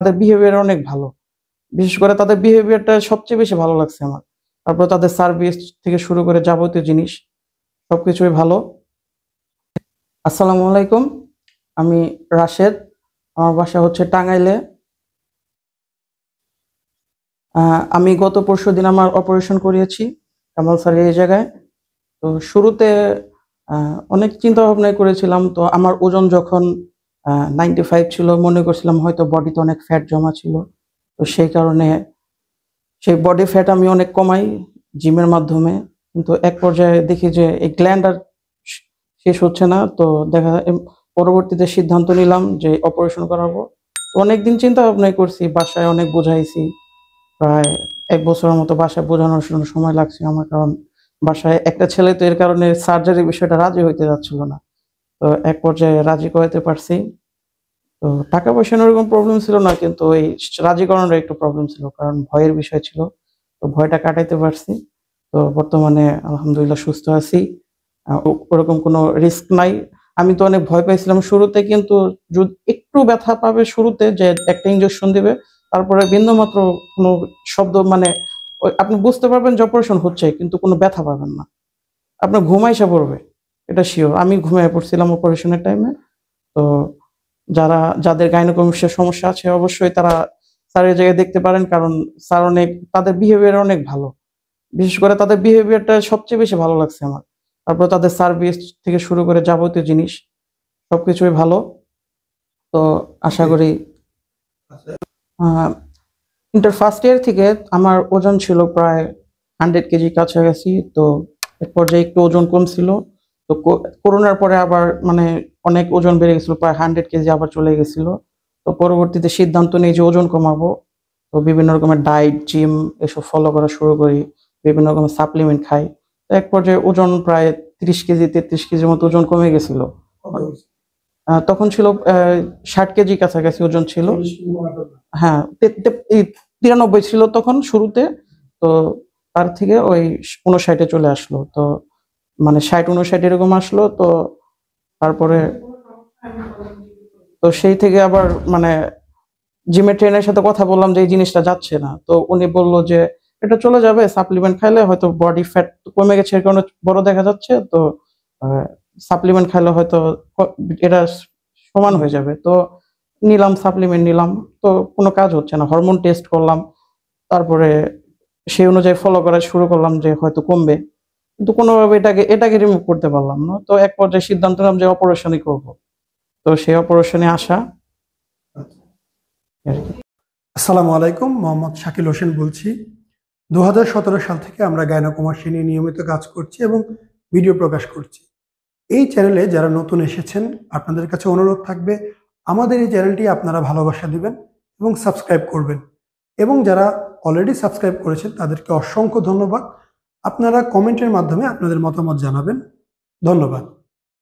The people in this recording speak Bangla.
তাদের বিহেভিয়ার অনেক ভালো। বিশেষ করে তাদের বিহেভিয়ারটা সবচেয়ে বেশি ভালো লাগছে আমার। তারপর তাদের সার্ভিস থেকে শুরু করে যাবতীয় জিনিস, সবকিছুই ভালো। আসসালামু আলাইকুম, আমি রাশেদ, আমার বাসা হচ্ছে টাঙ্গাইলে। আমি গত পরশু দিন আমার অপারেশন করিয়েছি কামাল স্যারের এই জায়গায়। তো শুরুতে অনেক চিন্তা ভাবনা করেছিলাম। তো আমার ওজন যখন নাইনটি ফাইভ ছিল, মনে করছিলাম হয়তো বডিতে অনেক ফ্যাট জমা ছিল। তো সেই কারণে সেই বডি ফ্যাট আমি অনেক কমাই জিমের মাধ্যমে। কিন্তু এক পর্যায়ে দেখি যে এই গ্ল্যান্ড আর শেষ হচ্ছে না। তো দেখা পরবর্তীতে সিদ্ধান্ত নিলাম যে অপারেশন করাবো। অনেকদিন চিন্তা ভাবনাই করছি, বাসায় অনেক বোঝাইছি। প্রায় এক বছরের মতো বাসায় বোঝানোর জন্য সময় লাগছে আমার, কারণ বাসায় একটা ছেলে তো এর কারণে সার্জারি বিষয়টা রাজি হইতে যাচ্ছিল না। তো এক পর্যায়ে রাজি করাতে পারছি। তো টাকা পয়সা ওরকম প্রবলেম ছিল না, কিন্তু ওই রাজি করানোর একটু প্রবলেম ছিল, কারণ ভয়ের বিষয় ছিল। তো ভয়টা কাটাইতে পারছি। তো বর্তমানে আলহামদুলিল্লাহ সুস্থ আছি। ওরকম কোনো রিস্ক নাই। আমি তো অনেক ভয় পাইছিলাম শুরুতে, কিন্তু যদি, একটু ব্যথা পাবে শুরুতে যে একটা ইঞ্জেকশন দিবে, তারপরে বিন্দুমাত্র কোনো শব্দ মানে আপনি বুঝতে পারবেন যে অপারেশন হচ্ছে, কিন্তু কোনো ব্যথা পাবেন না। আপনার ঘুমাইসা পড়বে, এটা শিওর আমি ঘুমিয়ে পড়ছিলাম অপারেশনের টাইমে তো যারা, যাদের গাইনোকমিক্সের সমস্যা আছে, অবশ্যই তারা স্যারের জায়গায় দেখতে পারেন, কারণ স্যার অনেক, তাদের বিহেভিয়ার অনেক ভালো। বিশেষ করে তাদের বিহেভিয়ারটা সবচেয়ে বেশি ভালো লাগছে আমার। তারপর তাদের সার্ভিস থেকে শুরু করে যাবতীয় জিনিস, সবকিছুই ভালো। তো আশা করি ইন্টার ফার্স্ট ইয়ার থেকে আমার ওজন ছিল প্রায় হান্ড্রেড কেজি কাছাকাছি, তো এক পর্যায়ে একটু ওজন কমছিল, তো করোনার পরে আবার মানে অনেক ওজন বেড়ে গেছিল প্রায় হান্ড্রেড কেজি আবার চলে গেছিল। তো পরবর্তীতে সিদ্ধান্ত নেই যে ওজন কমাবো তো বিভিন্ন রকমের ডায়েট জিম এসব ফলো করা শুরু করি বিভিন্ন রকমের সাপ্লিমেন্ট খাই। তো এক পর্যায়ে ওজন প্রায় তিরিশ কেজি তেত্রিশ কেজির মতো ওজন কমে গেছিল। তখন ছিল ষাট কেজি কাছাকাছি ওজন ছিল। হ্যাঁ তিরানব্বই ছিল তখন শুরুতে। তো তার থেকে ওই উনষাটে চলে আসলো। তো মানে ষাট উনষাট এরকম আসলো। তো তারপরে তো সেই থেকে আবার মানে জিমের ট্রেনের সাথে কথা বললাম যে এই জিনিসটা যাচ্ছে না। তো উনি বলল যে এটা চলে যাবে সাপ্লিমেন্ট খাইলে হয়তো বডি ফ্যাট কমে গেছে, এর কারণে বড় দেখা যাচ্ছে, তো সাপ্লিমেন্ট খাইলে হয়তো এটা সমান হয়ে যাবে। তো নিলাম সাপ্লিমেন্ট নিলাম, তো কোনো কাজ হচ্ছে না। হরমোন টেস্ট করলাম, তারপরে সেই অনুযায়ী ফলো করা শুরু করলাম যে হয়তো কমবে। কিন্তু কোনোভাবে এটাকে এটাকে রিমুভ করতে পারলাম না। তো এক পর্যায়ে সিদ্ধান্ত নিলাম যে অপারেশনই করব। তো সেই অপারেশনে আসা। আসসালামু আলাইকুম, মোহাম্মদ শাকিল হোসেন বলছি। দু হাজার সতেরো সাল থেকে আমরা গায়নাকুমার্সি নিয়ে নিয়মিত কাজ করছি এবং ভিডিও প্রকাশ করছি। এই চ্যানেলে যারা নতুন এসেছেন, আপনাদের কাছে অনুরোধ থাকবে, আমাদের এই চ্যানেলটি আপনারা ভালোবাসা দিবেন এবং সাবস্ক্রাইব করবেন। এবং যারা অলরেডি সাবস্ক্রাইব করেছেন, তাদেরকে অসংখ্য ধন্যবাদ। আপনারা কমেন্টের মাধ্যমে আপনাদের মতামত জানাবেন। ধন্যবাদ।